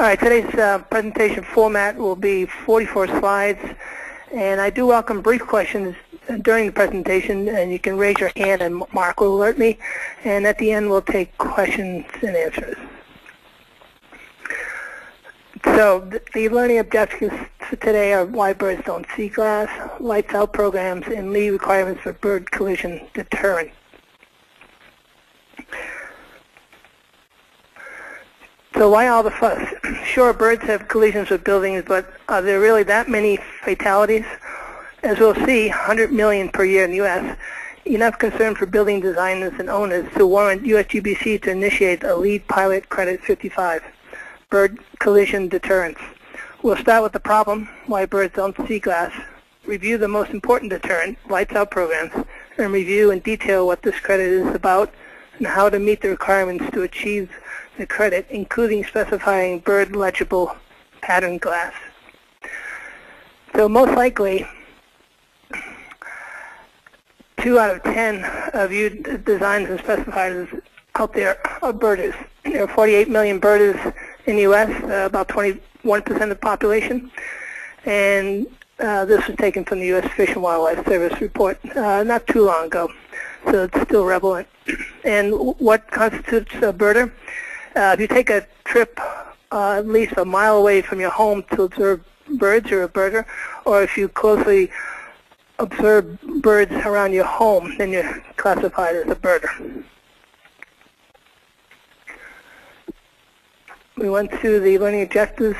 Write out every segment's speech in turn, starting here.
All right, today's uh, presentation format will be 44 slides, and I do welcome brief questions during the presentation, and you can raise your hand and Mark will alert me, and at the end we'll take questions and answers. So the learning objectives for today are why birds don't see glass, lights out programs, and LEED requirements for bird collision deterrent. So why all the fuss? Sure, birds have collisions with buildings, but are there really that many fatalities? As we'll see, 100 million per year in the U.S., enough concern for building designers and owners to warrant USGBC to initiate a LEED pilot credit 55, bird collision deterrence. We'll start with the problem, why birds don't see glass, review the most important deterrent, lights out programs, and review in detail what this credit is about and how to meet the requirements to achieve the credit, including specifying bird legible pattern glass. So most likely, two out of ten of you designs and specifiers out there are birders. There are 48 million birders in the U.S., uh, about 21% of the population. And uh, this was taken from the U.S. Fish and Wildlife Service report uh, not too long ago, so it's still relevant. And what constitutes a birder? Uh, if you take a trip uh, at least a mile away from your home to observe birds, you're a birder. Or if you closely observe birds around your home, then you're classified as a birder. We went through the learning objectives.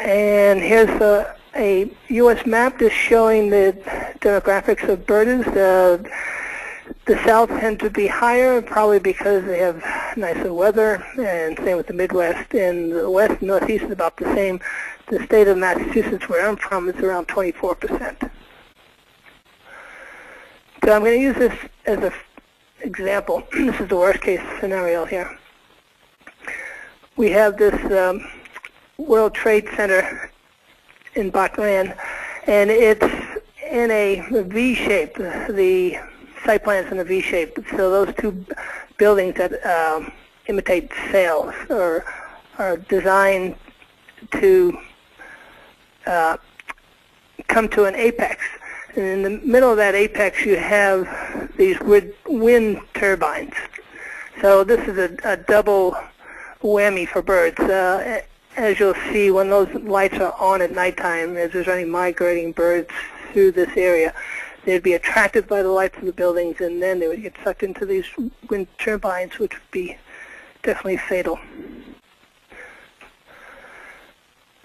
And here's a, a U.S. map just showing the demographics of birders. Uh, the South tend to be higher, probably because they have nicer weather, and same with the Midwest. And the West and Northeast is about the same. The state of Massachusetts, where I'm from, is around 24%. So I'm going to use this as an example. this is the worst case scenario here. We have this um, World Trade Center in Bahrain, and it's in a V shape. The site plans in a V shape. So those two buildings that um, imitate sails are, are designed to uh, come to an apex. And in the middle of that apex, you have these wind turbines. So this is a, a double whammy for birds. Uh, as you'll see, when those lights are on at nighttime, as there's any migrating birds through this area, They'd be attracted by the lights of the buildings, and then they would get sucked into these wind turbines, which would be definitely fatal.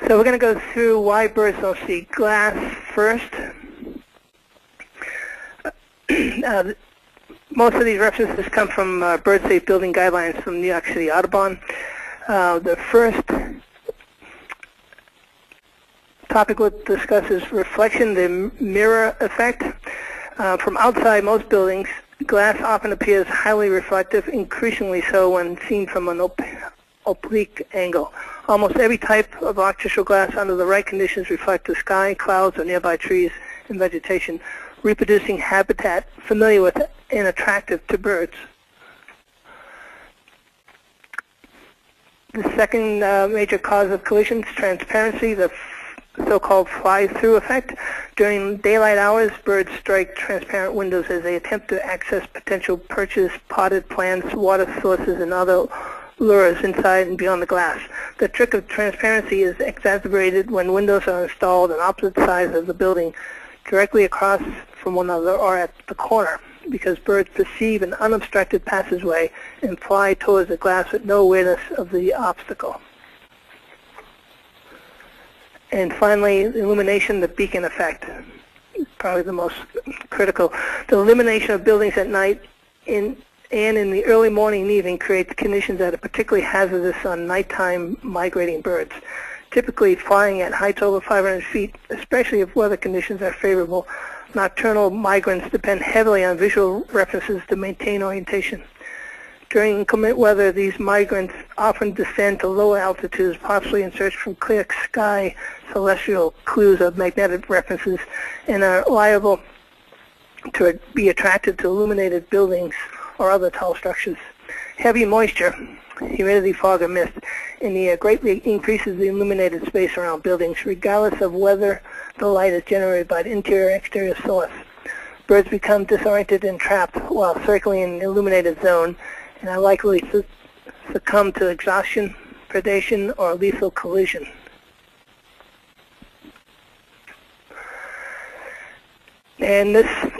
So we're going to go through why birds don't see glass first. uh, most of these references come from uh, bird safe building guidelines from New York City Audubon. Uh, the first topic we'll discuss is reflection, the mirror effect. Uh, from outside most buildings, glass often appears highly reflective, increasingly so when seen from an op oblique angle. Almost every type of artificial glass under the right conditions reflect the sky, clouds, or nearby trees and vegetation, reproducing habitat familiar with and attractive to birds. The second uh, major cause of collisions, transparency. The so-called fly-through effect. During daylight hours, birds strike transparent windows as they attempt to access potential perches, potted plants, water sources, and other lures inside and beyond the glass. The trick of transparency is exacerbated when windows are installed on opposite sides of the building, directly across from one another or at the corner, because birds perceive an unobstructed passageway and fly towards the glass with no awareness of the obstacle. And finally, illumination, the beacon effect, probably the most critical. The illumination of buildings at night in, and in the early morning and evening creates conditions that are particularly hazardous on nighttime migrating birds. Typically flying at heights over 500 feet, especially if weather conditions are favorable, nocturnal migrants depend heavily on visual references to maintain orientation. During inclement weather, these migrants often descend to lower altitudes, possibly in search for clear sky celestial clues of magnetic references, and are liable to be attracted to illuminated buildings or other tall structures. Heavy moisture, humidity, fog, or mist in the air greatly increases the illuminated space around buildings, regardless of whether the light is generated by the interior or exterior source. Birds become disoriented and trapped while circling in an illuminated zone and are likely to succumb to exhaustion, predation, or lethal collision. And this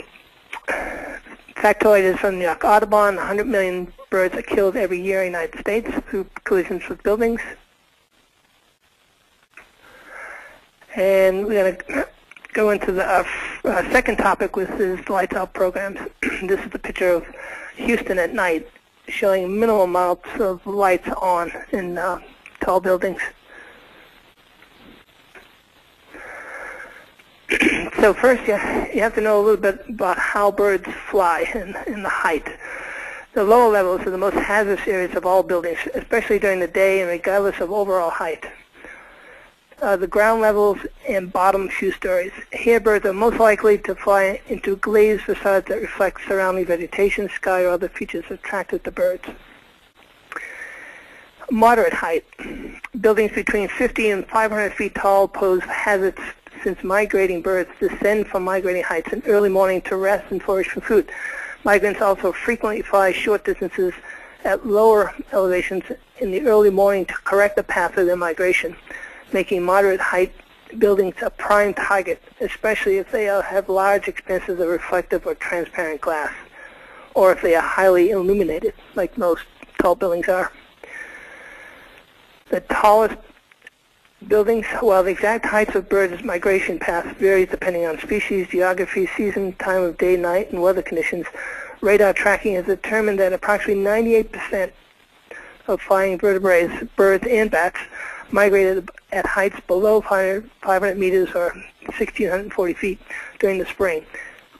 factoid is from New York Audubon. 100 million birds are killed every year in the United States through collisions with buildings. And we're going to go into the uh, uh, second topic, which is lights out programs. this is the picture of Houston at night, showing minimal amounts of lights on in uh, tall buildings. so first you, you have to know a little bit about how birds fly and, and the height. The lower levels are the most hazardous areas of all buildings, especially during the day and regardless of overall height. Uh, the ground levels and bottom few stories. Here birds are most likely to fly into glazed facades that reflect surrounding vegetation, sky, or other features attracted to birds. Moderate height. Buildings between 50 and 500 feet tall pose hazards since migrating birds descend from migrating heights in early morning to rest and forage for food. Migrants also frequently fly short distances at lower elevations in the early morning to correct the path of their migration, making moderate height buildings a prime target, especially if they have large expanses of reflective or transparent glass, or if they are highly illuminated, like most tall buildings are. The tallest buildings, while the exact heights of birds' migration paths varies depending on species, geography, season, time of day, night, and weather conditions, radar tracking has determined that approximately 98% of flying vertebrates, birds and bats, migrated at heights below 500 meters or 1,640 feet during the spring,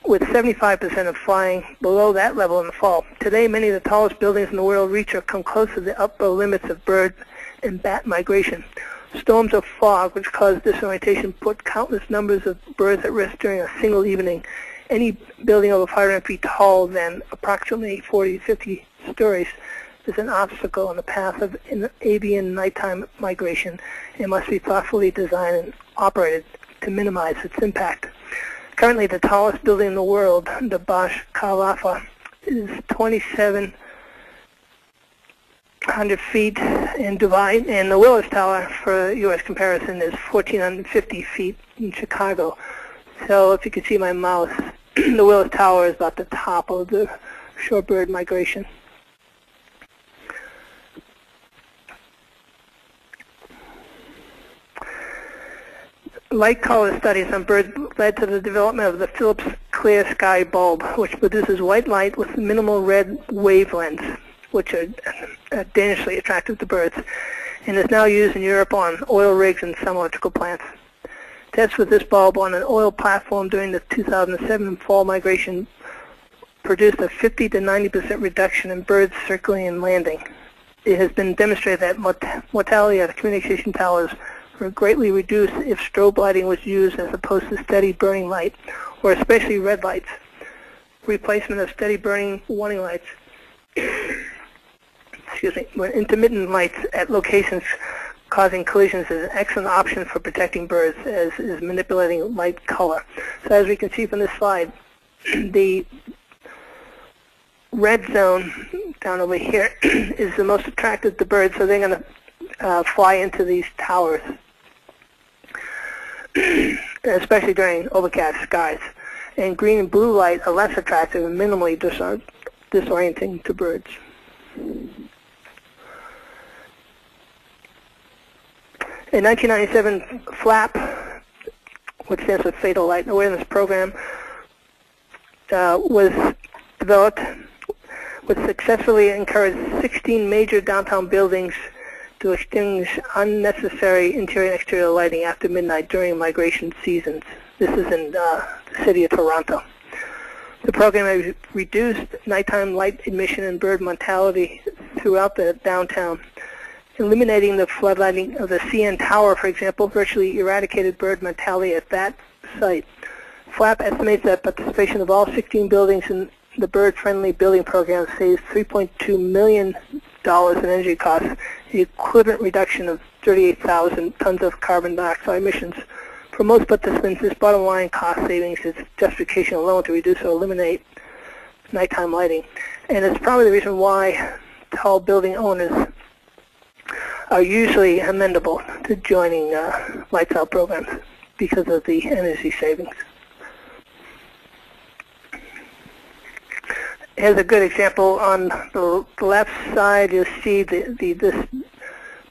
with 75% of flying below that level in the fall. Today, many of the tallest buildings in the world reach or come close to the upper limits of bird and bat migration. Storms of fog, which cause disorientation, put countless numbers of birds at risk during a single evening. Any building over 500 feet tall, then approximately 40 50 stories, is an obstacle on the path of avian nighttime migration and must be thoughtfully designed and operated to minimize its impact. Currently, the tallest building in the world, the Burj Khalifa, is 2,700 feet in Dubai, and the Willis Tower, for U.S. comparison, is 1,450 feet in Chicago. So if you can see my mouse, the Willis Tower is about the top of the shorebird migration. Light color studies on birds led to the development of the Philips Clear Sky bulb, which produces white light with minimal red wavelengths which are uh, dangerously attractive to birds, and is now used in Europe on oil rigs and some electrical plants. Tests with this bulb on an oil platform during the 2007 fall migration produced a 50 to 90% reduction in birds circling and landing. It has been demonstrated that mortality at communication towers were greatly reduced if strobe lighting was used as opposed to steady burning light, or especially red lights. Replacement of steady burning warning lights excuse me, when intermittent lights at locations causing collisions is an excellent option for protecting birds as is manipulating light color. So as we can see from this slide, the red zone down over here is the most attractive to birds, so they're going to uh, fly into these towers, especially during overcast skies. And green and blue light are less attractive and minimally disorienting to birds. In 1997, FLAP, which stands for Fatal Light Awareness Program, uh, was developed, which successfully encouraged 16 major downtown buildings to extinguish unnecessary interior and exterior lighting after midnight during migration seasons. This is in uh, the city of Toronto. The program has reduced nighttime light emission and bird mortality throughout the downtown eliminating the floodlighting of the CN Tower, for example, virtually eradicated bird mortality at that site. FLAP estimates that participation of all 16 buildings in the bird-friendly building program saves $3.2 million in energy costs, the equivalent reduction of 38,000 tons of carbon dioxide emissions. For most participants, this bottom line cost savings is justification alone to reduce or eliminate nighttime lighting. And it's probably the reason why tall building owners are usually amendable to joining uh, lights out programs because of the energy savings. Here's a good example on the, left side. You see the, the this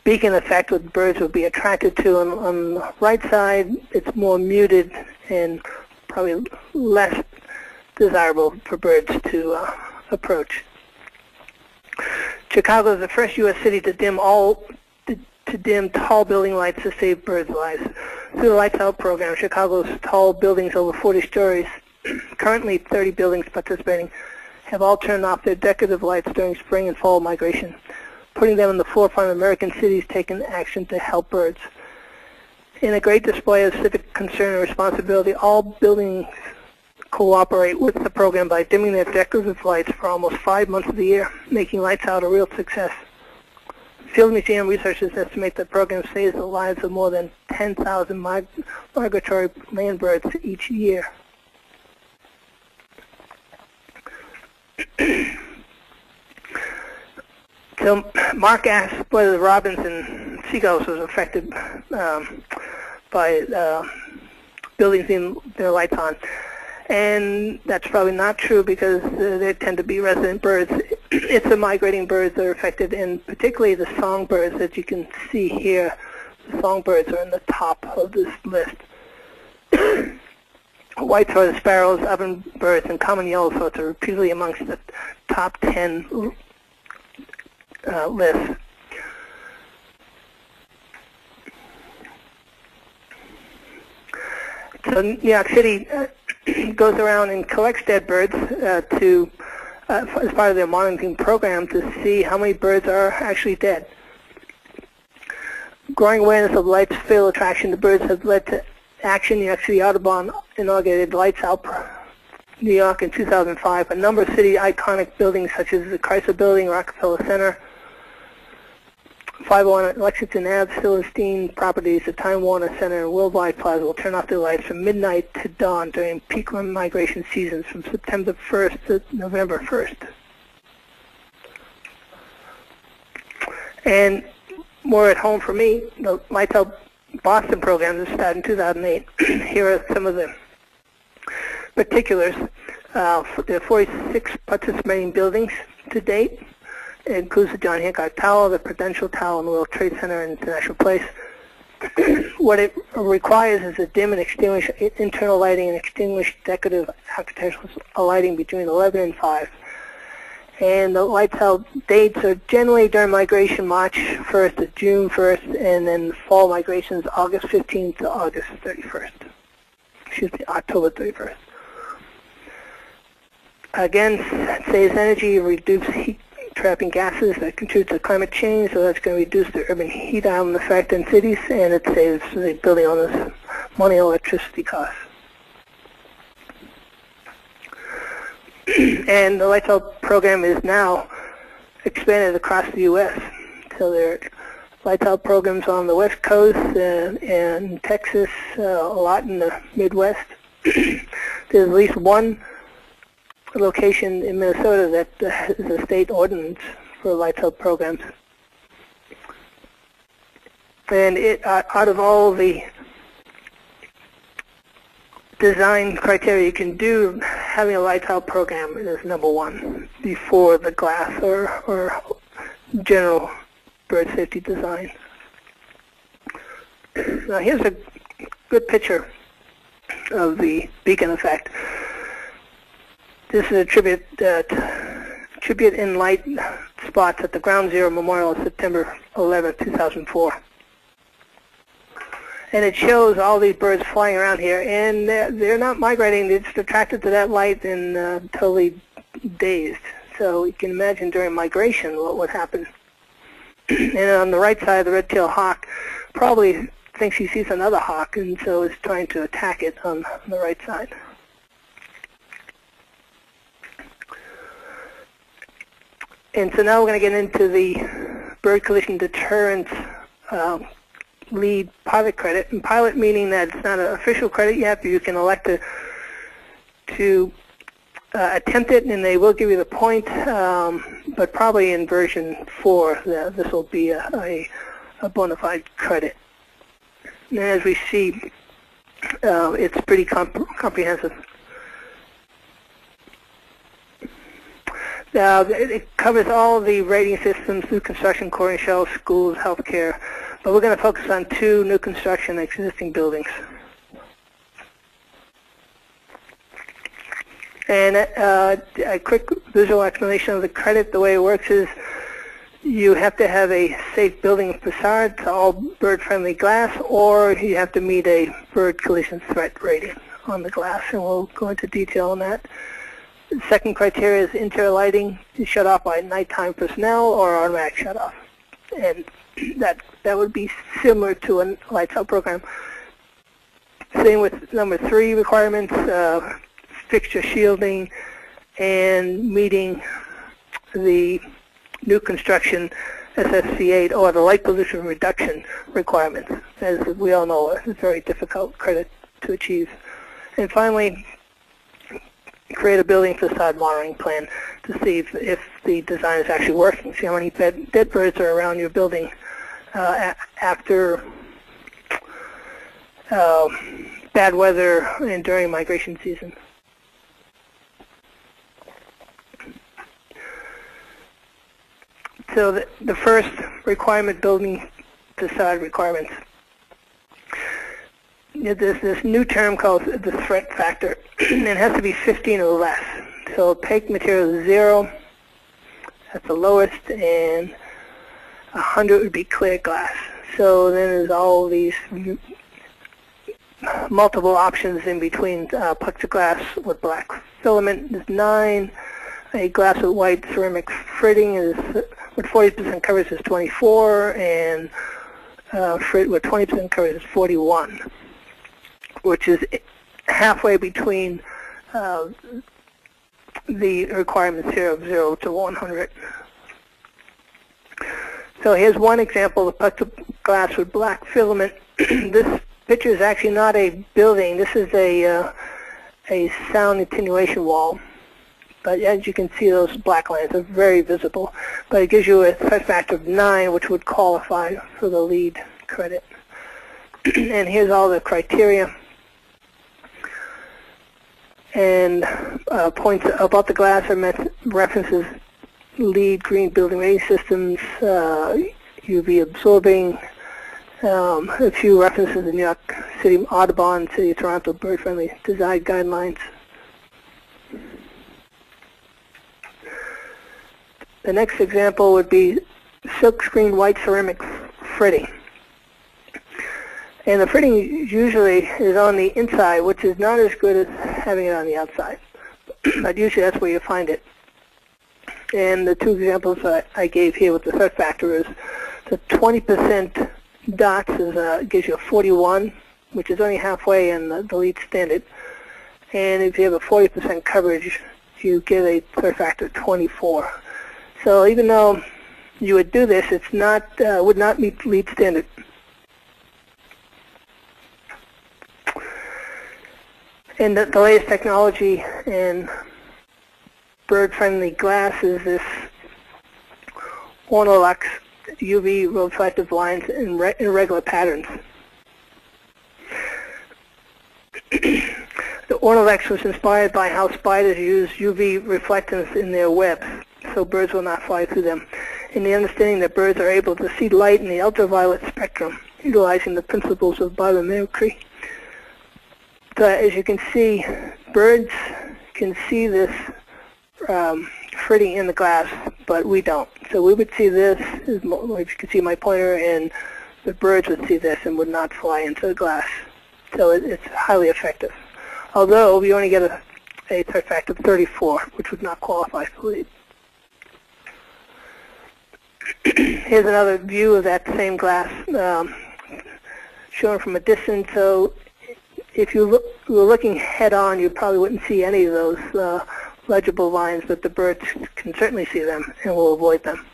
beacon effect what birds would be attracted to. On, on the right side, it's more muted and probably less desirable for birds to uh, approach. Chicago is the first U.S. city to dim all to, to dim tall building lights to save birds' lives. Through the Lights Out program, Chicago's tall buildings over 40 stories, currently 30 buildings participating, have all turned off their decorative lights during spring and fall migration, putting them in the forefront of American cities taking action to help birds. In a great display of civic concern and responsibility, all buildings cooperate with the program by dimming their decorative lights for almost five months of the year, making Lights Out a real success. Field Museum researchers estimate the program saves the lives of more than 10,000 mig migratory land birds each year. So Mark asked whether the robins and seagulls was affected um, by uh, buildings in their lights on. And that's probably not true because uh, they tend to be resident birds. it's the migrating birds that are affected, and particularly the songbirds that you can see here. The songbirds are in the top of this list. White-throated sparrows, ovenbirds, and common yellowthroats are repeatedly amongst the top 10 uh, lists. So New York City uh, goes around and collects dead birds uh, to uh, as part of their monitoring program to see how many birds are actually dead. Growing awareness of light's fatal attraction to birds has led to action. York City Audubon inaugurated Lights Out New York in 2005. A number of city iconic buildings such as the Chrysler Building, Rockefeller Center, 501 Lexington Ave, Silverstein Properties, the Time Warner Center, and Worldwide Plaza will turn off their lights from midnight to dawn during peak migration seasons from September 1st to November 1st. And more at home for me, the Lights Out Boston program that started in 2008. Here are some of the particulars. Uh, there are 46 participating buildings to date. It includes the John Hancock Tower, the Prudential Tower, and the World Trade Center and International Place. what it requires is a dim and extinguished internal lighting and extinguished decorative architectural lighting between 11 and 5. And the lights out dates are generally during migration March 1st to June 1st, and then fall migrations August 15th to August 31st. Excuse me, October 31st. Again, saves energy, reduces heat trapping gases that contribute to climate change, so that's going to reduce the urban heat island effect in cities, and it saves the building owners money on electricity costs. And the Lights Out program is now expanded across the U.S. So there are Lights Out programs on the West Coast and, and Texas, uh, a lot in the Midwest. There's at least one location in Minnesota that has a state ordinance for lights out programs. And it, uh, out of all the design criteria you can do, having a lights out program is number one before the glass or, or general bird safety design. Now here's a good picture of the beacon effect. This is a tribute, uh, tribute in light spots at the Ground Zero Memorial September 11, 2004. And it shows all these birds flying around here, and they're, they're not migrating. They're just attracted to that light and uh, totally dazed. So you can imagine during migration what would happen. and on the right side, the red-tailed hawk probably thinks he sees another hawk, and so is trying to attack it on, the right side. and so now we're going to get into the bird collision deterrence um, LEED pilot credit. And pilot meaning that it's not an official credit yet, but you can elect to, to uh, attempt it, and they will give you the point. Um, but probably in version 4, the, this will be a, a, a bona fide credit. And as we see, uh, it's pretty comp comprehensive. Now, it covers all the rating systems, new construction, core and shell, schools, healthcare, but we're going to focus on two new construction existing buildings. And uh, a quick visual explanation of the credit. The way it works is you have to have a safe building facade to all bird-friendly glass, or you have to meet a bird collision threat rating on the glass, and we'll go into detail on that. The second criteria is interior lighting shut off by nighttime personnel or automatic shut off. And that that would be similar to a lights out program. Same with number three requirements, uh, fixture shielding and meeting the new construction SSC8 or the light pollution reduction requirements. As we all know, it's a very difficult credit to achieve. And finally, create a building facade monitoring plan to see if, if the design is actually working. See how many dead birds are around your building uh, after uh, bad weather and during migration season. So the, the first requirement, building facade requirements there's this new term called the threat factor. it has to be 15 or less. So opaque material zero, that's the lowest, and 100 would be clear glass. So then there's all these multiple options in between uh, plexiglass with black filament is 9, a glass with white ceramic fritting is with 40% coverage is 24, and uh, frit with 20% coverage is 41 which is halfway between uh, the requirements here of 0 to 100. So here's one example of plexiglass with black filament. this picture is actually not a building. This is a, uh, a sound attenuation wall. But as you can see, those black lines are very visible. But it gives you a threat factor of 9, which would qualify for the LEED credit. and here's all the criteria and uh, points about the glass are references LEED green building rating systems, uh, UV absorbing, um, a few references in New York City Audubon, City of Toronto bird friendly design guidelines. The next example would be silk screen white ceramic fritting. And the fritting usually is on the inside, which is not as good as having it on the outside. but usually that's where you find it. And the two examples that I gave here with the threat factor is the 20% dots is, uh, gives you a 41, which is only halfway in the, the LEED standard. And if you have a 40% coverage, you get a threat factor of 24. So even though you would do this, it's not uh, would not meet LEED standard. And the, the latest technology in bird-friendly glass is this Ornilux UV reflective lines in re irregular patterns. the Ornilux was inspired by how spiders use UV reflectance in their webs, so birds will not fly through them. In the understanding that birds are able to see light in the ultraviolet spectrum, utilizing the principles of biomimicry. So as you can see, birds can see this um, in the glass, but we don't. So we would see this, if you can see my pointer, and the birds would see this and would not fly into the glass. So it, it's highly effective. Although we only get a, a factor of 34, which would not qualify for LEED. Here's another view of that same glass um, shown from a distance. So if you look, were looking head on, you probably wouldn't see any of those uh, legible lines, but the birds can certainly see them and will avoid them.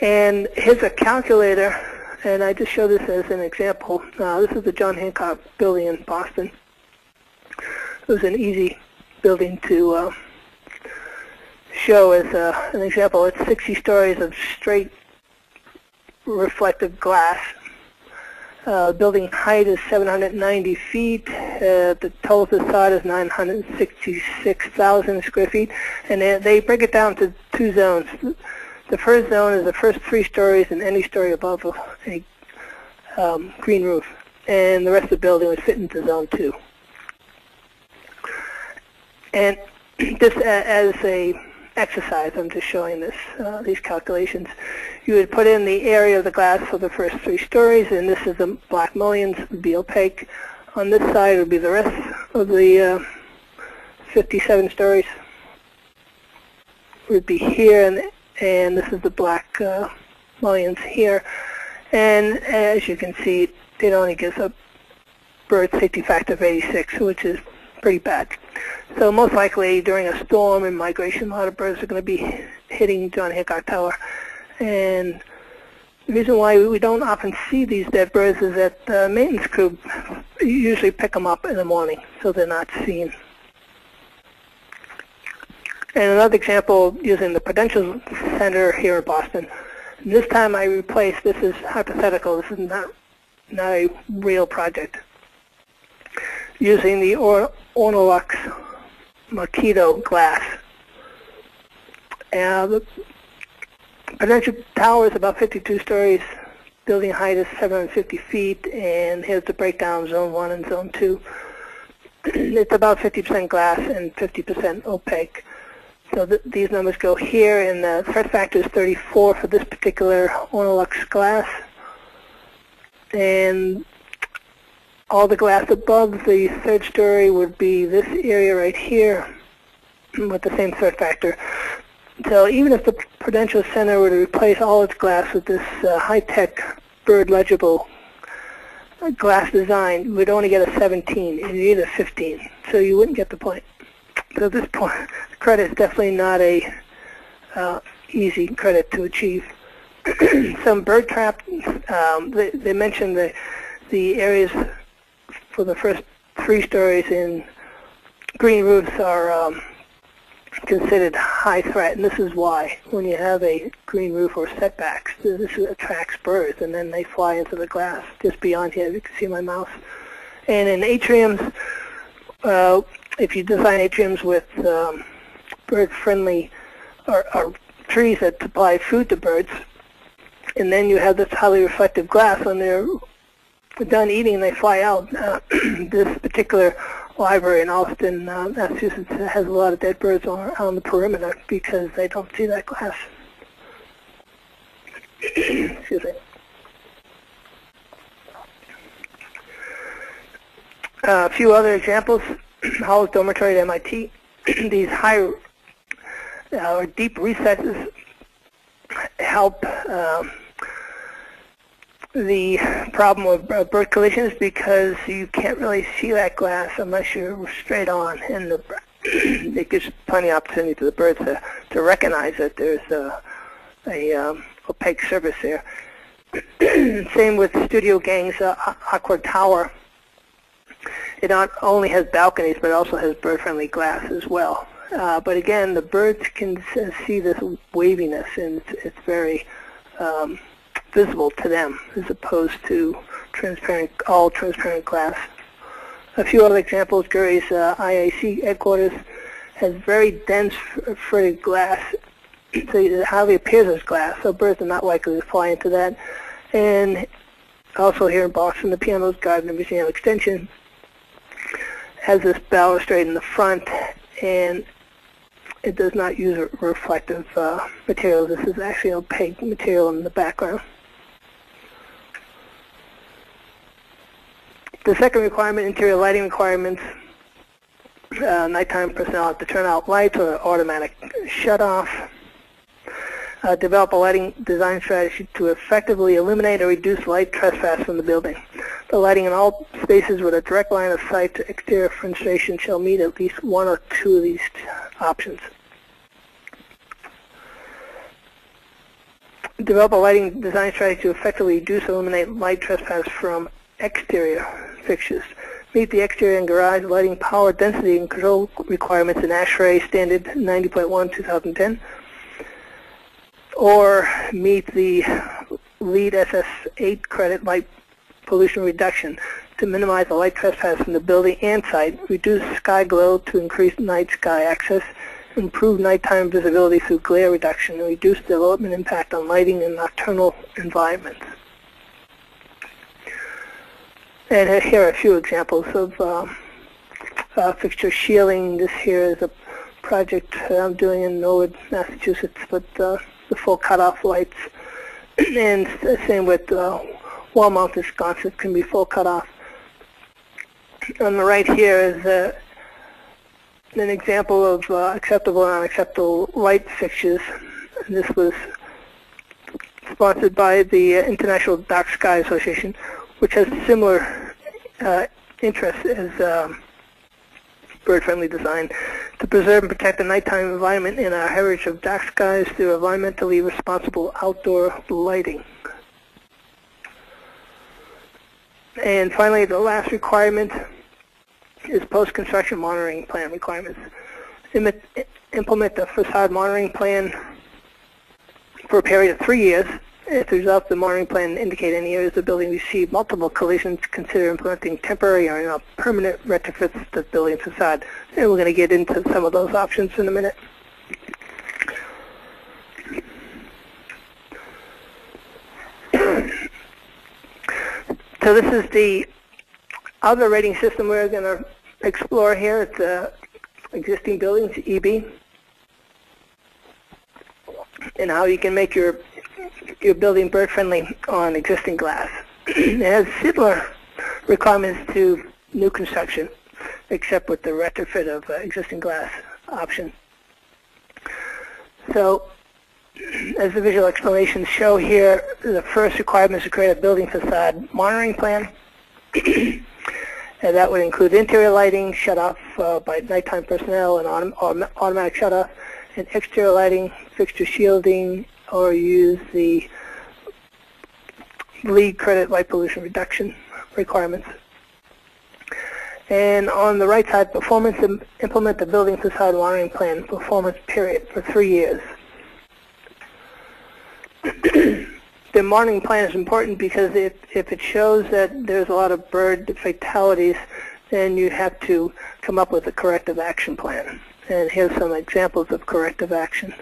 And here's a calculator, and I just show this as an example. Uh, this is the John Hancock building in Boston. It was an easy building to uh, show as uh, an example. It's 60 stories of straight reflective glass. Uh, building height is 790 feet. Uh, the total facade is 966,000 square feet. And they, they break it down to two zones. The first zone is the first three stories and any story above a, um, green roof. And the rest of the building would fit into zone two. And just as a exercise, I'm just showing this uh, these calculations. You would put in the area of the glass for the first three stories, and this is the black mullions, would be opaque. On this side would be the rest of the uh, 57 stories. Would be here, and, and this is the black uh, mullions here. And as you can see, it only gives a bird safety factor of 86, which is pretty bad. So most likely during a storm and migration, a lot of birds are going to be hitting John Hancock Tower. And the reason why we don't often see these dead birds is that the maintenance crew usually pick them up in the morning, so they're not seen. And another example using the Prudential Center here in Boston. This time I replaced, this is hypothetical, this is not, not a real project. Using the or Ornilux Mikado glass. And Prudential Tower is about 52 stories. Building height is 750 feet, and here's the breakdown, Zone 1 and Zone 2. it's about 50% glass and 50% opaque. So th these numbers go here, and the threat factor is 34 for this particular Ornilux glass. And all the glass above the third story would be this area right here with the same threat factor. So even if the Prudential Center were to replace all its glass with this uh, high-tech bird legible glass design, you would only get a 17. You need a 15. So you wouldn't get the point. So this point, credit is definitely not a uh, easy credit to achieve. Some bird trap, um, they, they mentioned the, the areas for the first three stories in green roofs are um, considered high threat, and this is why. When you have a green roof or setbacks, this attracts birds, and then they fly into the glass just beyond here. You can see my mouse. And in atriums, uh, if you design atriums with um, bird-friendly or, or trees that supply food to birds, and then you have this highly reflective glass on there done eating, they fly out. Uh, this particular library in Austin, uh, Massachusetts, has a lot of dead birds on, on the perimeter because they don't see that glass. Excuse me. Uh, a few other examples. Hall's Dormitory at MIT. These high uh, or deep recesses help um, the problem of uh, bird collisions because you can't really see that glass unless you're straight on, and the, it gives plenty of opportunity for the birds to, to recognize that there's a, a um, opaque surface there. Same with Studio Gang's uh, Aqua Tower. It not only has balconies, but also has bird-friendly glass as well. Uh, but again, the birds can see this waviness, and it's, it's very um, visible to them as opposed to transparent, all transparent glass. A few other examples, Gehry's uh, IAC headquarters has very dense fritted glass, so it hardly appears as glass, so birds are not likely to fly into that. And also here in Boston, the Piano's Gardner Museum Extension has this balustrade in the front, and it does not use reflective uh, material. This is actually opaque material in the background. The second requirement, interior lighting requirements, uh, nighttime personnel have to turn out lights or automatic shut off. Uh, develop a lighting design strategy to effectively eliminate or reduce light trespass from the building. The lighting in all spaces with a direct line of sight to exterior fenestration shall meet at least one or two of these options. Develop a lighting design strategy to effectively reduce and eliminate light trespass from exterior fixtures. Meet the exterior and garage lighting power density and control requirements in ASHRAE Standard 90.1 2010. Or meet the LEED SS8 credit light pollution reduction to minimize the light trespass from the building and site, reduce sky glow to increase night sky access, improve nighttime visibility through glare reduction, and reduce development impact on lighting and nocturnal environments. And here are a few examples of uh, uh, fixture shielding. This here is a project I'm doing in Norwood, Massachusetts, with uh, the full cutoff lights. and same with uh, wall-mounted sconces can be full cutoff. On the right here is an example of uh, acceptable and unacceptable light fixtures. And this was sponsored by the International Dark Sky Association, which has similar uh, interests as um, bird-friendly design to preserve and protect the nighttime environment in our heritage of dark skies through environmentally responsible outdoor lighting. And finally, the last requirement is post-construction monitoring plan requirements. Implement the facade monitoring plan for a period of three years. If the results of the monitoring plan indicate any areas of the building receive multiple collisions, consider implementing temporary or permanent retrofits to the building facade. And we're going to get into some of those options in a minute. So this is the other rating system we're going to explore here. It's uh, existing buildings, EB, and how you can make your your building bird friendly on existing glass. it has similar requirements to new construction, except with the retrofit of uh, existing glass option. So as the visual explanations show here, the first requirement is to create a building facade monitoring plan. and that would include interior lighting, shut off uh, by nighttime personnel and autom automatic shut off, and exterior lighting, fixture shielding, or use the LEED credit light pollution reduction requirements. And on the right side, performance, implement the building facade monitoring plan performance period for three years the monitoring plan is important because if, if it shows that there's a lot of bird fatalities, then you have to come up with a corrective action plan. And here's some examples of corrective action.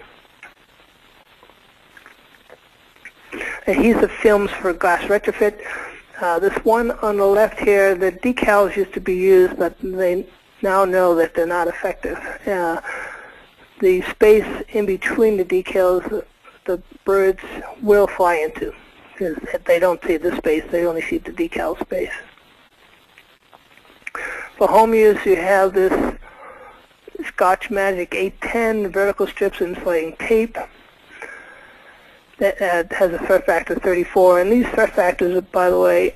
Adhesive films for glass retrofit. Uh, this one on the left here, the decals used to be used, but they now know that they're not effective. Uh, the space in between the decals the birds will fly into. Because they don't see the space, they only see the decal space. For home use, you have this Scotch Magic 810 vertical strips insulating tape has a threat factor of 34. And these threat factors, by the way,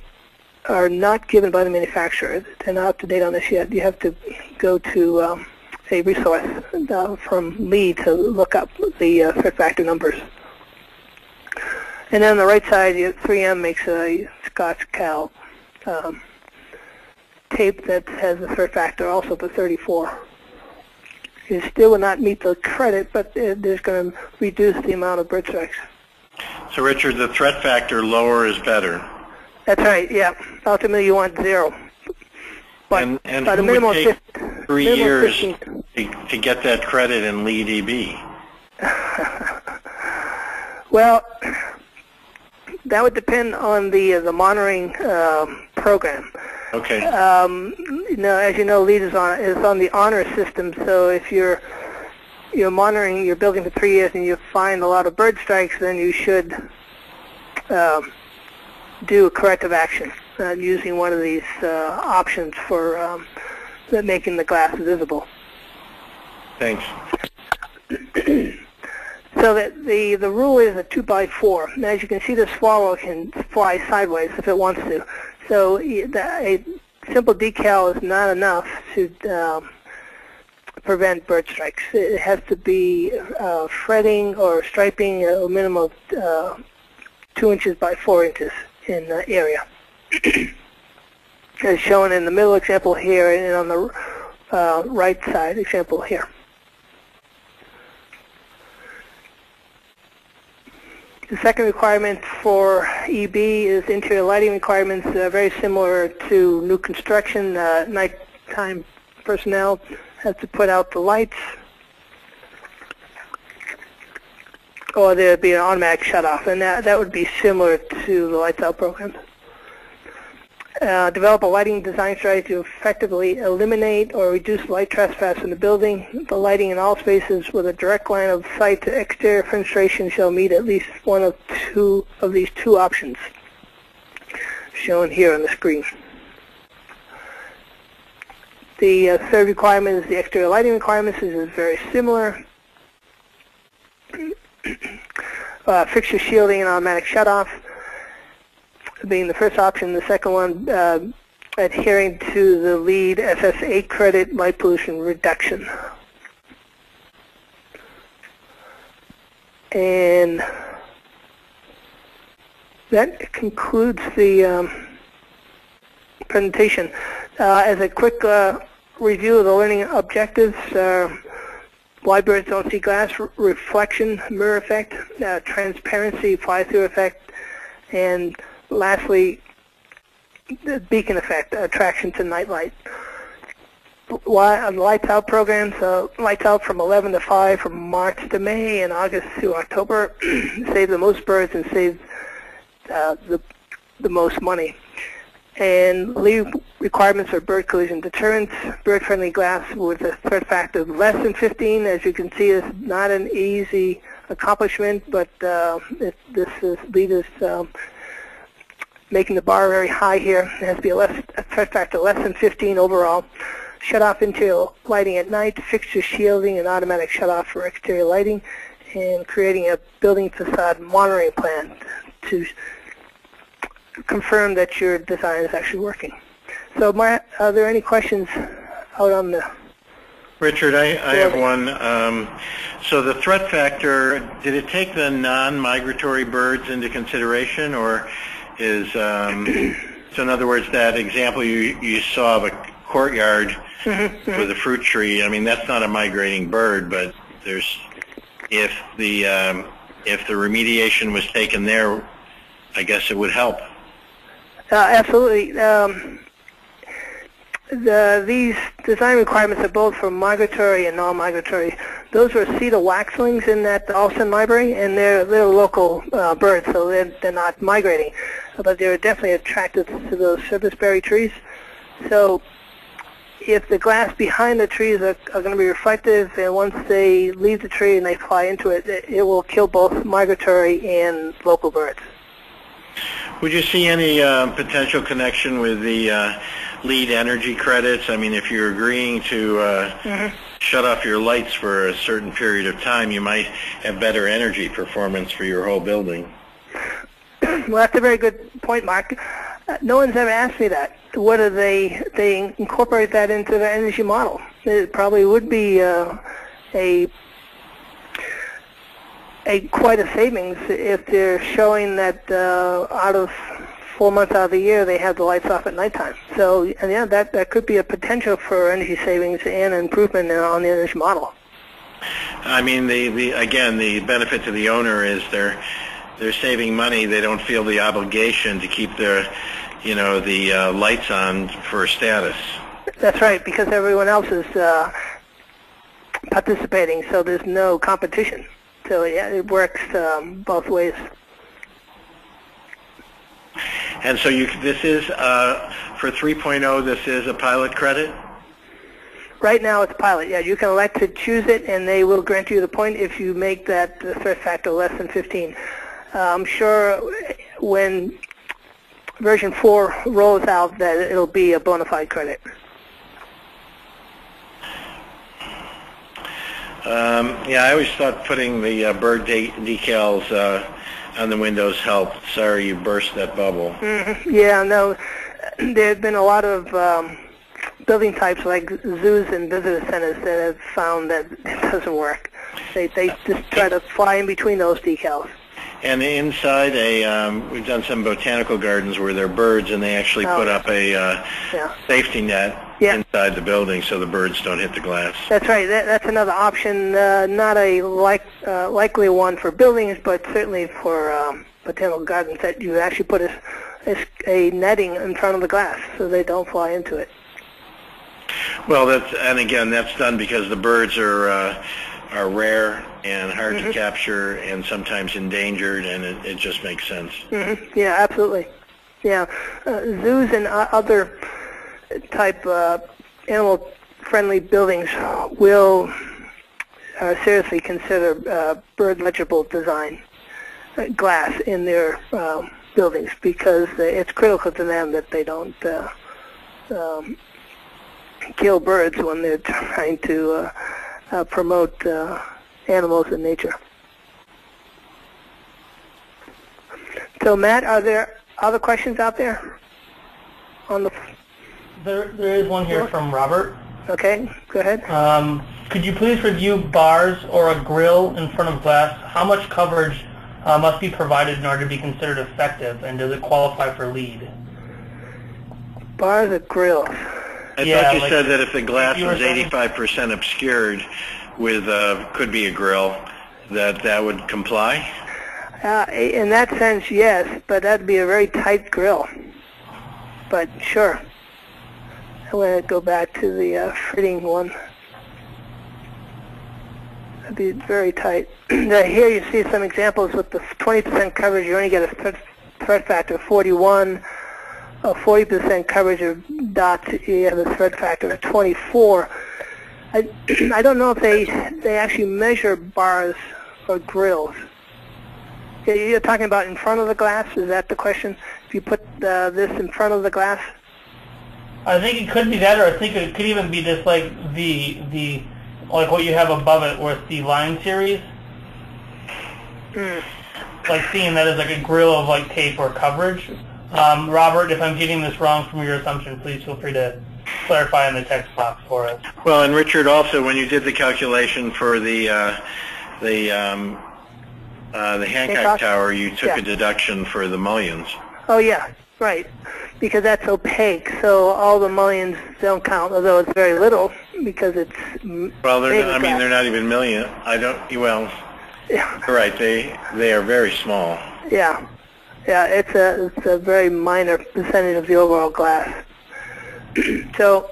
are not given by the manufacturer. They're not up to date on this yet. You have to go to um, a resource uh, from LEED to look up the uh, factor numbers. And then on the right side, 3M makes a Scotchcal um, tape that has a threat factor also for 34. It still will not meet the credit, but it is going to reduce the amount of bird strikes. So Richard, the threat factor lower is better. That's right, yeah. Ultimately, you want zero. But, and and but who would take 50, three years to, to get that credit in LEED EB? well, that would depend on the uh, the monitoring um, program. Okay. Um, you know, as you know, LEED is on is on the honor system. So if you're you're monitoring your building for three years and you find a lot of bird strikes, then you should um, do a corrective action uh, using one of these uh, options for um, making the glass visible. Thanks. So that the, the rule is a 2 by 4. Now, as you can see, the swallow can fly sideways if it wants to. So a simple decal is not enough to um, prevent bird strikes. It has to be uh, fritting or striping a minimum of uh, two inches by four inches in the area. As shown in the middle example here and on the uh, right side example here. The second requirement for EB is interior lighting requirements, uh, very similar to new construction. Uh, nighttime personnel have to put out the lights, or there'd be an automatic shut-off, and that, that would be similar to the lights out program uh, develop a lighting design strategy to effectively eliminate or reduce light trespass in the building. The lighting in all spaces with a direct line of sight to exterior fenestration shall meet at least one of two of these two options shown here on the screen. The uh, third requirement is the exterior lighting requirements. This is very similar. Uh, fixture shielding and automatic shutoff being the first option. The second one, uh, adhering to the LEED SS8 credit light pollution reduction. And that concludes the um, presentation. Uh, as a quick uh, review of the learning objectives, uh, libraries don't see glass reflection, mirror effect, transparency, fly-through effect, and lastly, the beacon effect, attraction to nightlight. Why, lights out programs, uh, lights out from 11 to 5 from March to May and August to October save the most birds and save uh, the, the most money. And LEED requirements for bird collision deterrence, bird-friendly glass with a threat factor of less than 15. As you can see, it's not an easy accomplishment, but uh, it, this is LEED is um, making the bar very high here. It has to be a, less, a threat factor less than 15 overall. Shut off interior lighting at night, fixture shielding and automatic shut off for exterior lighting, and creating a building facade monitoring plan to confirm that your design is actually working. So Mark, are there any questions out on the Richard, I, I have one. Um, so the threat factor, did it take the non-migratory birds into consideration, or is, um, so in other words, that example you, you saw of a courtyard mm-hmm. with a fruit tree, I mean, that's not a migrating bird, but there's, if the, um, if the remediation was taken there, I guess it would help. Uh, absolutely. Um, the, these design requirements are both for migratory and non-migratory. Those are cedar waxwings in that Alston library, and they're, they're local uh, birds, so they're, they're not migrating but they're definitely attracted to those serviceberry trees. So if the glass behind the trees are, are going to be reflective, and once they leave the tree and they fly into it, it, it will kill both migratory and local birds. Would you see any uh, potential connection with the uh, LEED energy credits? I mean, if you're agreeing to uh, mm-hmm. shut off your lights for a certain period of time, you might have better energy performance for your whole building. well, that's a very good point, Mark. Uh, no one's ever asked me that. Whether they they incorporate that into the energy model, it probably would be uh, a a quite a savings if they're showing that uh, out of four months out of the year they have the lights off at nighttime. So and yeah, that that could be a potential for energy savings and improvement on the energy model. I mean, the, the again, the benefit to the owner is they're they're saving money. They don't feel the obligation to keep their, you know, the uh, lights on for status. That's right, because everyone else is uh, participating, so there's no competition. So yeah, it works um, both ways. And so you, this is, uh, for 3.0, this is a pilot credit? Right now it's pilot, yeah. You can elect to choose it, and they will grant you the point if you make that threat factor less than 15. I'm sure when version 4 rolls out that it'll be a bona fide credit. Um, yeah, I always thought putting the uh, bird de decals uh, on the windows helped. Sorry you burst that bubble. Mm -hmm. Yeah, no. there have been a lot of um, building types like zoos and visitor centers that have found that it doesn't work. They they just try to fly in between those decals. And inside a, um, we've done some botanical gardens where they're birds, and they actually Oh. put up a uh, Yeah. safety net Yeah. inside the building so the birds don't hit the glass. That's right. That, that's another option. Uh, not a like uh, likely one for buildings, but certainly for um, botanical gardens. That you actually put a, a, a netting in front of the glass so they don't fly into it. Well, that's and again, that's done because the birds are uh, are rare and hard Mm-hmm. to capture, and sometimes endangered, and it, it just makes sense. hmm Yeah, absolutely. Yeah, uh, zoos and o- other type uh, animal-friendly buildings will uh, seriously consider uh, bird legible design uh, glass in their um, buildings because it's critical to them that they don't uh, um, kill birds when they're trying to uh, promote animals in nature. So Matt, are there other questions out there? On the, There, there is one here from Robert. okay, go ahead. Um, could you please review bars or a grill in front of glass? How much coverage uh, must be provided in order to be considered effective, and does it qualify for LEED? Bars or grills? I Yeah, thought you like- said that if the glass you was 85% obscured with uh, could be a grill, that that would comply. Uh, in that sense, yes, but that'd be a very tight grill. But sure. I want to go back to the uh, fritting one. That'd be very tight. Here you see some examples with the 20% coverage. You only get a threat factor of 41. A 40% coverage of dots, you have a threat factor of 24. I, I don't know if they they actually measure bars or grills. You're talking about in front of the glass? Is that the question? If you put uh, this in front of the glass? I think it could be that, or I think it could even be just like the the like what you have above it, where it's the line series. Like seeing that as like a grill of like tape or coverage. Um, Robert, if I'm getting this wrong from your assumption, please feel free to clarify in the text box for us. Well, and Richard, also when you did the calculation for the uh, the um, uh, the Hancock Hancock? Tower, you took Yeah. a deduction for the mullions. Oh yeah, right. Because that's opaque, so all the mullions don't count, although it's very little because it's Well, they're not, I mean they're not even mullion. I don't. Well, Yeah, right. They they are very small. yeah, yeah. It's a it's a very minor percentage of the overall glass. so,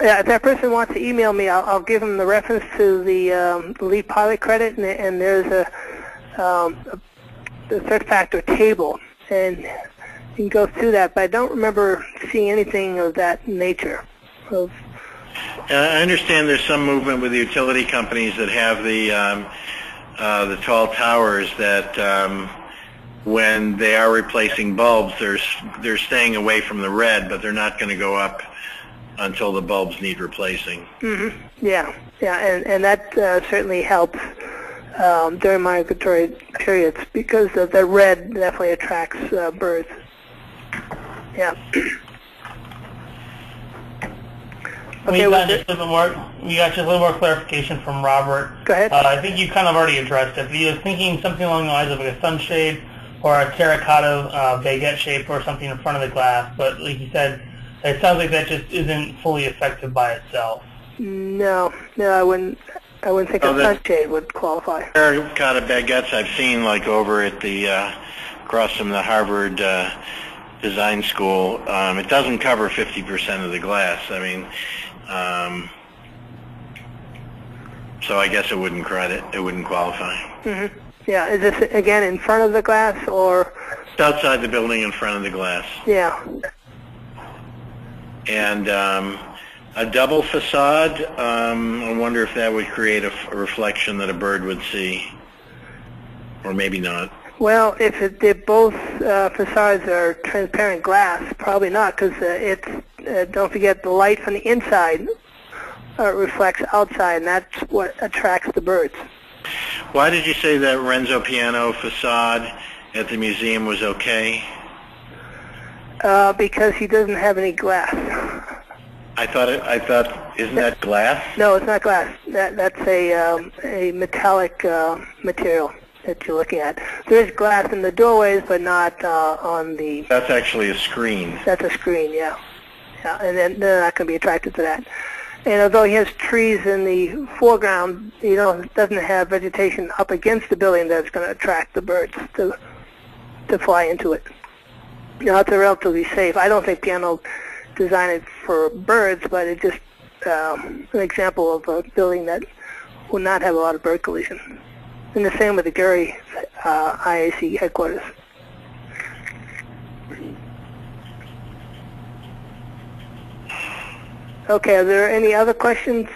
yeah, if that person wants to email me, I'll, I'll give them the reference to the um, LEED pilot credit, and, and there's a, um, a the threat factor table, and you can go through that. But I don't remember seeing anything of that nature. Of I understand there's some movement with the utility companies that have the um, uh, the tall towers that um, when they are replacing bulbs, they're they're staying away from the red, but they're not going to go up until the bulbs need replacing. yeah, yeah, and and that uh, certainly helps um, during migratory periods because the, the red definitely attracts uh, birds. Yeah. we got just a little more. We got just a little more clarification from Robert. Go ahead. Uh, I think you kind of already addressed it. But he was thinking something along the lines of like a sunshade or a terracotta uh, baguette shape or something in front of the glass. But like you said, it sounds like that just isn't fully effective by itself. No, no, I wouldn't. I wouldn't think Oh, a sunshade would qualify. Terracotta baguettes I've seen like over at the uh, across from the Harvard uh, Design School. Um, it doesn't cover 50% of the glass. I mean, um, so I guess it wouldn't credit. It wouldn't qualify. Yeah, is this again in front of the glass or? It's outside the building in front of the glass. Yeah. And um, a double facade, um, I wonder if that would create a, f- a reflection that a bird would see. Or maybe not. Well, if it, if both uh, facades are transparent glass, probably not, because uh, it's. Uh, don't forget the light from the inside uh, reflects outside, and that's what attracts the birds. Why did you say that Renzo Piano facade at the museum was okay? Uh, because he doesn't have any glass. I thought it, I thought, isn't that glass? No, it's not glass. That that's a um, a metallic uh, material that you're looking at. There is glass in the doorways, but not uh, on the. That's actually a screen. That's a screen, yeah. Yeah, and then they're not going to be attracted to that. And although he has trees in the foreground, you know, doesn't have vegetation up against the building that's going to attract the birds to to fly into it. Now, it's a relatively safe. I don't think Piano designed it for birds, but it's just um, an example of a building that will not have a lot of bird collision. And the same with the Gehry uh, IAC headquarters. Okay, are there any other questions,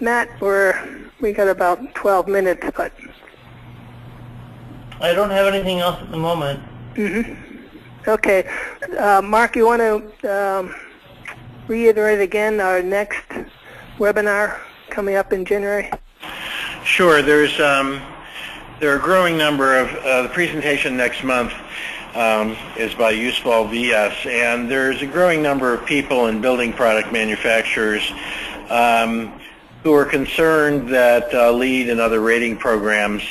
Matt? We're, we got about 12 minutes, but... I don't have anything else at the moment. hmm Okay. Uh, Mark, you want to um, reiterate again our next webinar coming up in January? Sure. There's um, there are a growing number of uh, the presentation next month um, is by Usval VS, and there's a growing number of people in building product manufacturers um, who are concerned that uh, LEED and other rating programs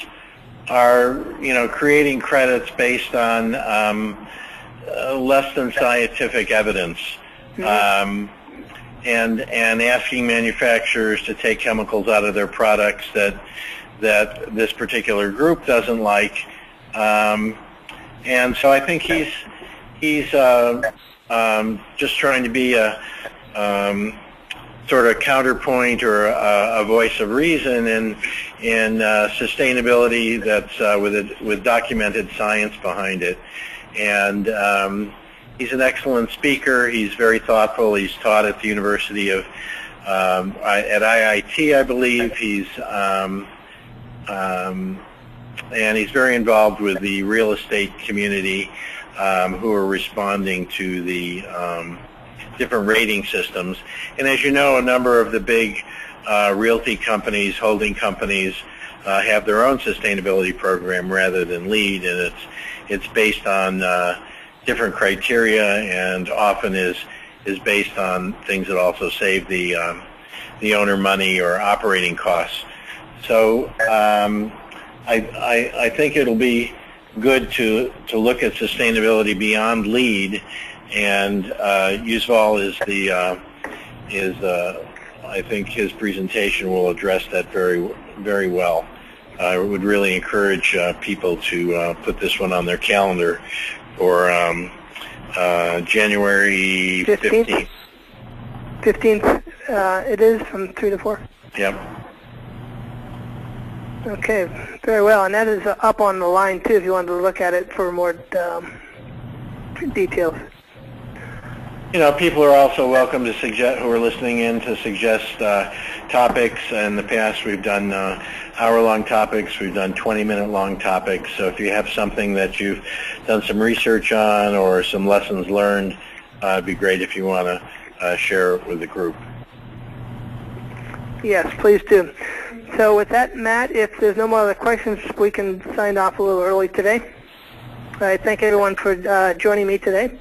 are, you know, creating credits based on um, uh, less than scientific evidence. Um, and and asking manufacturers to take chemicals out of their products that that this particular group doesn't like. Um, and so I think he's he's uh, um, just trying to be a um, sort of counterpoint or a, a voice of reason in in uh, sustainability that's uh, with a, with documented science behind it. And um, he's an excellent speaker. He's very thoughtful. He's taught at the University of um, at IIT, I believe. He's um, and he's very involved with the real estate community um, who are responding to the um, different rating systems. And as you know, a number of the big uh, realty companies, holding companies, uh, have their own sustainability program rather than LEED, and it's it's based on uh, different criteria and often is is based on things that also save the um, the owner money or operating costs. So um, I, I, I think it'll be good to to look at sustainability beyond LEED, and uh, Usval is the uh, is uh, I think his presentation will address that very very well. I would really encourage uh, people to uh, put this one on their calendar for um, uh, January 15th. 15th, uh, it is from 3 to 4? Yep. Okay, very well. And that is up on the line, too, if you wanted to look at it for more um, details. You know, people are also welcome to suggest, who are listening in, to suggest uh, topics. In the past, we've done uh, hour-long topics. We've done 20-minute-long topics. So if you have something that you've done some research on or some lessons learned, uh, it'd be great if you want to uh, share it with the group. Yes, please do. So with that, Matt, if there's no more other questions, we can sign off a little early today. I thank everyone for uh, joining me today.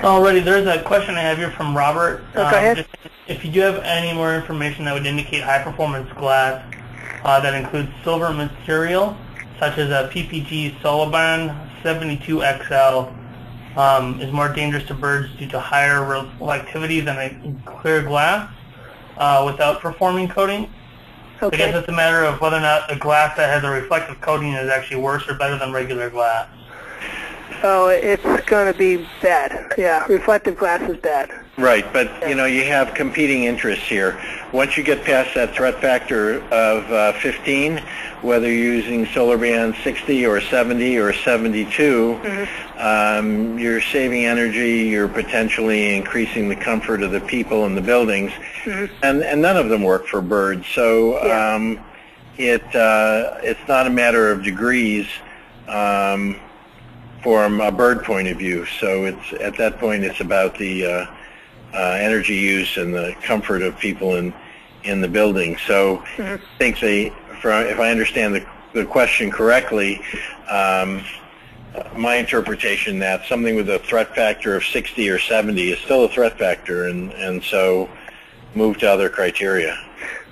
Alrighty, there's a question I have here from Robert. Oh, go ahead. just if you do have any more information that would indicate high-performance glass uh, that includes silver material, such as a PPG Solarban 72XL, um, is more dangerous to birds due to higher reflectivity than a clear glass uh, without performing coating. I guess it's a matter of whether or not a glass that has a reflective coating is actually worse or better than regular glass. Oh, it's going to be bad. Yeah, reflective glass is bad. Right, but you know you have competing interests here. Once you get past that threat factor of uh, 15, whether you're using Solarban 60 or 70 or 72, um, you're saving energy. You're potentially increasing the comfort of the people in the buildings, and and none of them work for birds. So Yeah. um, it uh, it's not a matter of degrees. Um, from a bird point of view. So it's at that point it's about the uh, uh, energy use and the comfort of people in in the building. So I think they, if I understand the, the question correctly, um, my interpretation that something with a threat factor of 60 or 70 is still a threat factor, and, and so move to other criteria.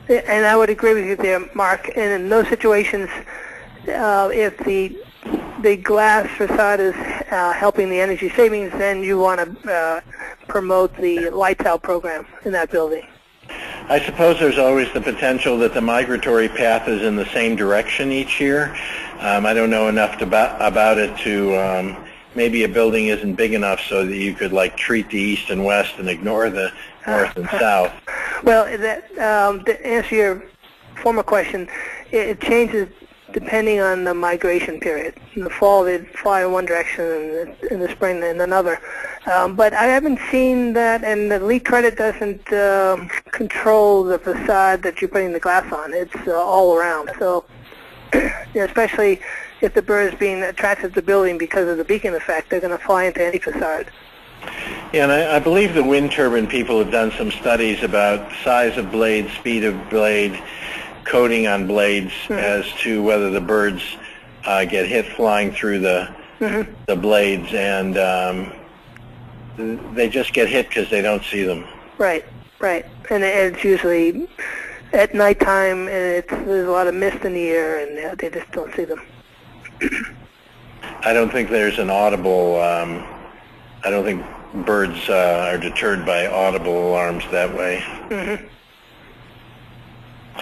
And I would agree with you there, Mark. And in those situations, uh, if the the glass facade is uh, helping the energy savings, then you want to uh, promote the lights out program in that building. I suppose there's always the potential that the migratory path is in the same direction each year. Um, I don't know enough to ba- about it to um, maybe a building isn't big enough so that you could like treat the east and west and ignore the north and south. Well, that um, to answer your former question, it, it changes depending on the migration period. In the fall, they'd fly in one direction, and in the spring, in another. Um, but I haven't seen that, and the LEED credit doesn't um control the facade that you're putting the glass on. It's uh, all around. So, especially if the bird is being attracted to the building because of the beacon effect, they're going to fly into any facade. Yeah, and I, I believe the wind turbine people have done some studies about size of blade, speed of blade, coating on blades as to whether the birds uh, get hit flying through the the blades, and um, they just get hit because they don't see them. Right, right. And it's usually at nighttime, and it's, there's a lot of mist in the air, and they just don't see them. I don't think there's an audible. Um, I don't think birds uh, are deterred by audible alarms that way.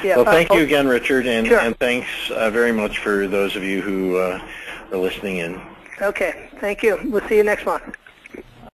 Yeah. Well, thank you again, Richard, and, Sure. and thanks uh, very much for those of you who uh, are listening in. Okay, thank you. We'll see you next month.